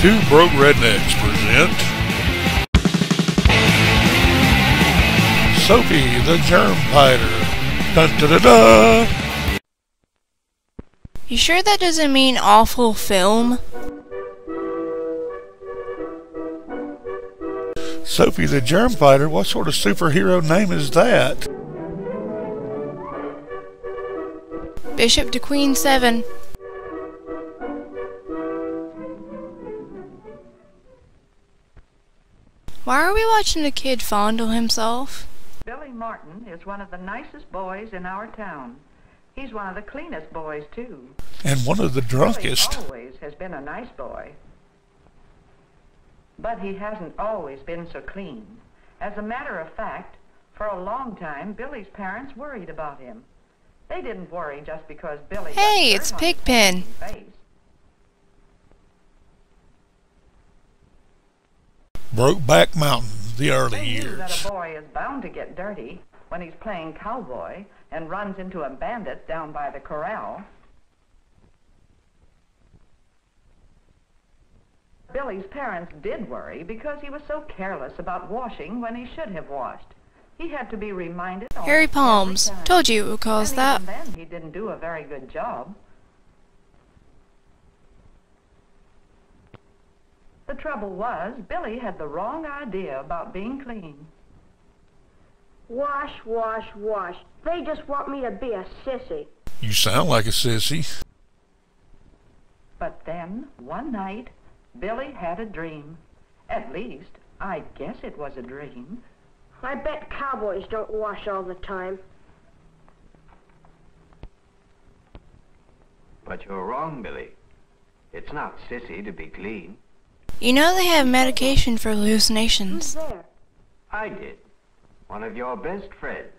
Two Broke Rednecks present Soapy the Germ Fighter. Dun da da da! You sure that doesn't mean awful film? Soapy the Germ Fighter? What sort of superhero name is that? Bishop to Queen 7. We watching a kid fondle himself? Billy Martin is one of the nicest boys in our town. He's one of the cleanest boys, too. And one of the drunkest. Billy drunkest. always has been a nice boy. But he hasn't always been so clean. As a matter of fact, for a long time, Billy's parents worried about him. They didn't worry just because Billy Hey, it's on his Pigpen. hands and face. Brokeback Mountain, the early They knew that a boy is bound to get dirty when he's playing cowboy and runs into a bandit down by the corral. Billy's parents did worry because he was so careless about washing when he should have washed. He had to be reminded. Harry Palms. Told you it would cause and that. then, he didn't do a very good job. Trouble was, Billy had the wrong idea about being clean. Wash, wash, wash. They just want me to be a sissy. You sound like a sissy. But then, one night, Billy had a dream. At least, I guess it was a dream. I bet cowboys don't wash all the time. But you're wrong, Billy. It's not sissy to be clean. You know they have medication for Who's hallucinations. there? I did. One of your best friends.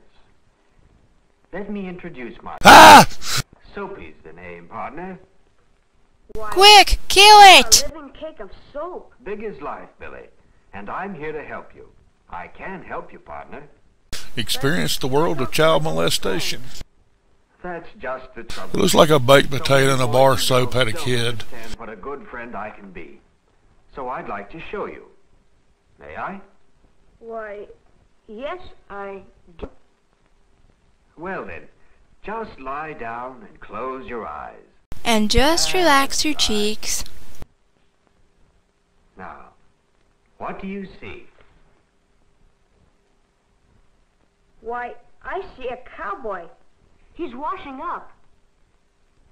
Let me introduce myself. Ah! Soapy's the name, partner. Why, Quick, kill a it! living cake of soap. Big as life, Billy. And I'm here to help you. I can help you, partner. Experience the world of child molestation. That's just the trouble. It looks like a baked potato and a bar boys soap had a kid. what a good friend I can be. So I'd like to show you. May I? Why, yes, I do. Well then, just lie down and close your eyes. And just relax your cheeks. Now, what do you see? Why, I see a cowboy. He's washing up.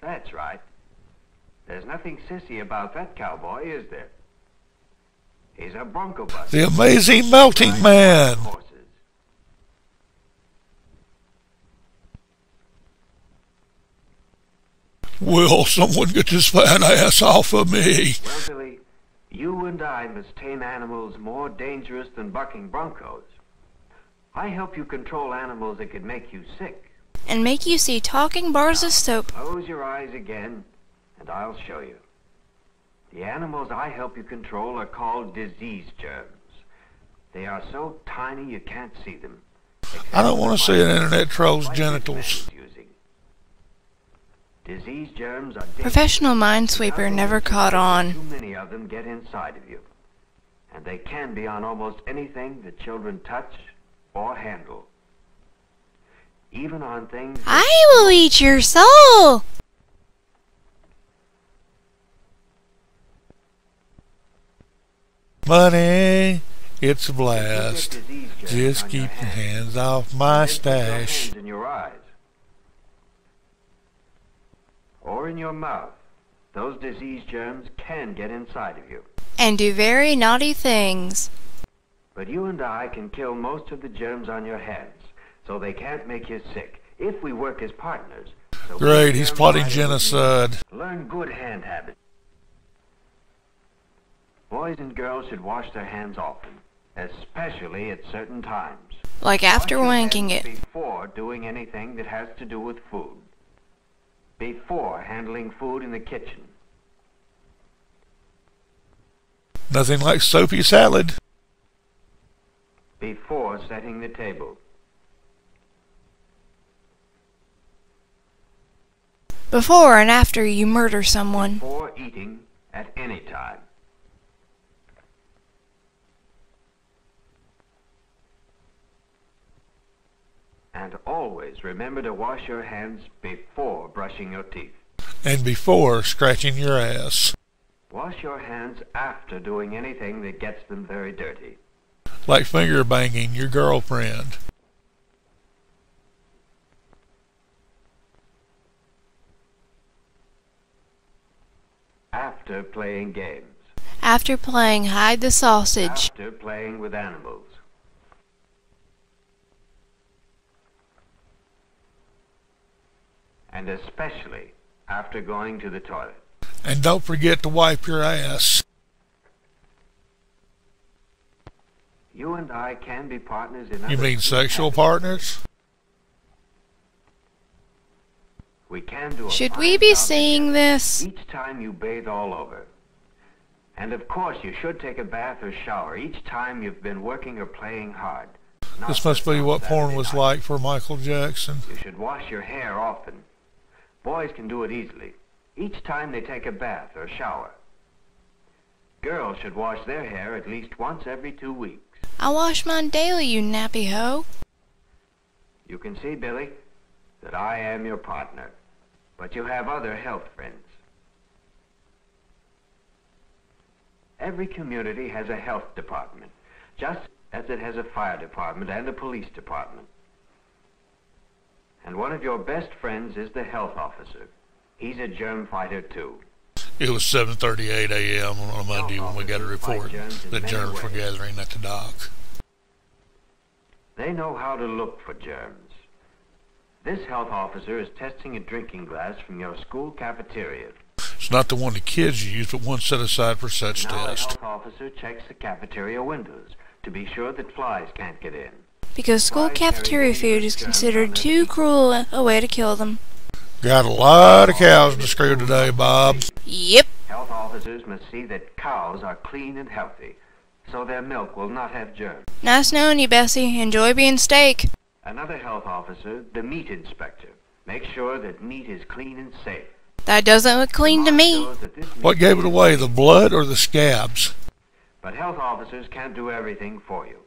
That's right. There's nothing sissy about that cowboy, is there? He's a bronco buster. The amazing melting man. Will someone get this fat ass off of me? Well, Billy, you and I must tame animals more dangerous than bucking broncos. I help you control animals that could make you sick. And make you see talking bars of soap. Close your eyes again, and I'll show you. The animals I help you control are called disease germs. They are so tiny you can't see them. I don't want to see an internet troll's Like this man genitals. is using. Disease germs are Professional minesweeper never caught on. Too on. many of them get inside of you. And they can be on almost anything that children touch or handle. Even on things I will eat your soul! Money, it's a blast. disease Just keep your your hands. hands off my Then your stash. in your eyes. Or in your mouth. Those disease germs can get inside of you. And do very naughty things. But you and I can kill most of the germs on your hands, so they can't make you sick if we work as partners. So Great, he's plotting right with you. genocide. Learn good hand habits. Boys and girls should wash their hands often, especially at certain times. Like after Wash wanking it. Before doing anything that has to do with food. Before handling food in the kitchen. Nothing like soapy salad. Before setting the table. Before and after you murder someone. Before eating at any time. And always remember to wash your hands before brushing your teeth. And before scratching your ass. Wash your hands after doing anything that gets them very dirty. Like finger banging your girlfriend. After playing games. After playing hide the sausage. After playing with animals. And especially after going to the toilet. And don't forget to wipe your ass. You and I can be partners in You other mean sexual partners? We can do a Should we be job seeing this? Each time you bathe all over. And of course, you should take a bath or shower each time you've been working or playing hard. Not This must be what porn was night. like for Michael Jackson. You should wash your hair often. Boys can do it easily, each time they take a bath or shower. Girls should wash their hair at least once every two weeks. I wash mine daily, you nappy hoe. You can see, Billy, that I am your partner, but you have other health friends. Every community has a health department, just as it has a fire department and a police department. And one of your best friends is the health officer. He's a germ fighter, too. It was 7:38 a.m. on a Monday when we got a report that germs were gathering at the dock. They know how to look for germs. This health officer is testing a drinking glass from your school cafeteria. It's not the one the kids use, but one set aside for such Now the health officer checks the cafeteria windows to be sure that flies can't get in. Because school cafeteria food is considered too cruel a way to kill them. Got a lot of cows to screw today, Bob. Yep. Health officers must see that cows are clean and healthy, so their milk will not have germs. Nice knowing you, Bessie. Enjoy being steak. Another health officer, the meat inspector, makes sure that meat is clean and safe. That doesn't look clean to me. shows that this What gave it away, the blood or the scabs? But health officers can't do everything for you.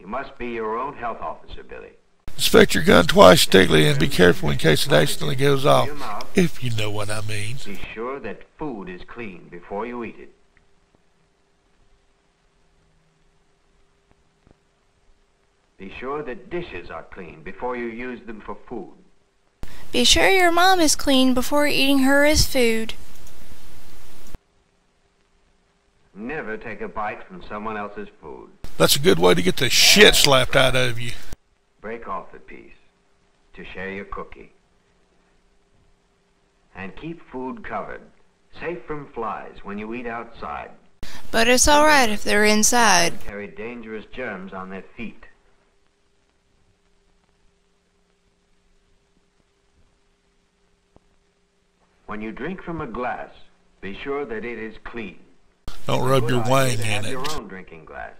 You must be your own health officer, Billy. Inspect your gun twice daily and be careful in case it accidentally goes off. If you know what I mean. Be sure that food is clean before you eat it. Be sure that dishes are clean before you use them for food. Be sure your mom is clean before eating her as food. Never take a bite from someone else's food. That's a good way to get the shit slapped out of you. Break off a piece to share your cookie. And keep food covered, safe from flies when you eat outside. But it's alright if they're inside. Carry dangerous germs on their feet. When you drink from a glass, be sure that it is clean. Don't rub your wine wang to have your own drinking glass.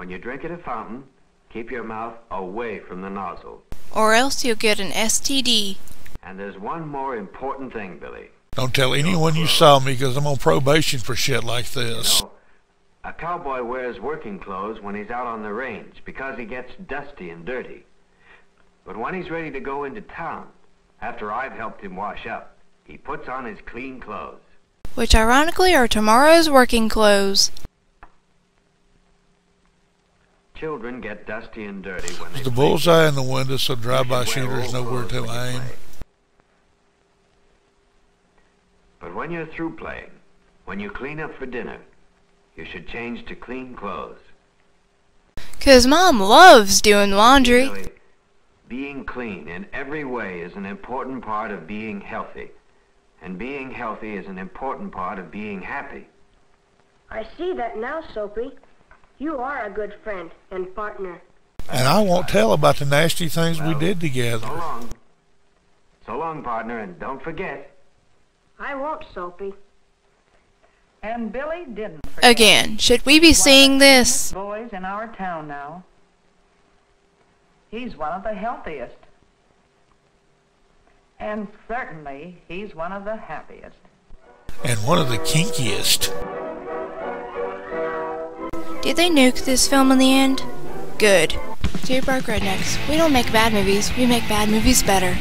When you drink at a fountain, keep your mouth away from the nozzle. Or else you'll get an STD. And there's one more important thing, Billy. Don't tell anyone you saw me because I'm on probation for shit like this. No, a cowboy wears working clothes when he's out on the range because he gets dusty and dirty. But when he's ready to go into town, after I've helped him wash up, he puts on his clean clothes. Which ironically are tomorrow's working clothes. Children get dusty and dirty when they There's the bullseye in the window so drive-by shooters know where to aim. But when you're through playing, when you clean up for dinner, you should change to clean clothes. 'Cause mom loves doing laundry. Really, being clean in every way is an important part of being healthy. And being healthy is an important part of being happy. I see that now, Soapy. You are a good friend and partner. And I won't tell about the nasty things we did together. So long. So long, partner, and don't forget, I won't, Soapy. And Billy didn't forget. Again, should we be seeing this? Boys in our town now. He's one of the healthiest. And certainly, he's one of the happiest. And one of the kinkiest. Did they nuke this film in the end? good. Dear Bark Rednecks, we don't make bad movies, we make bad movies better.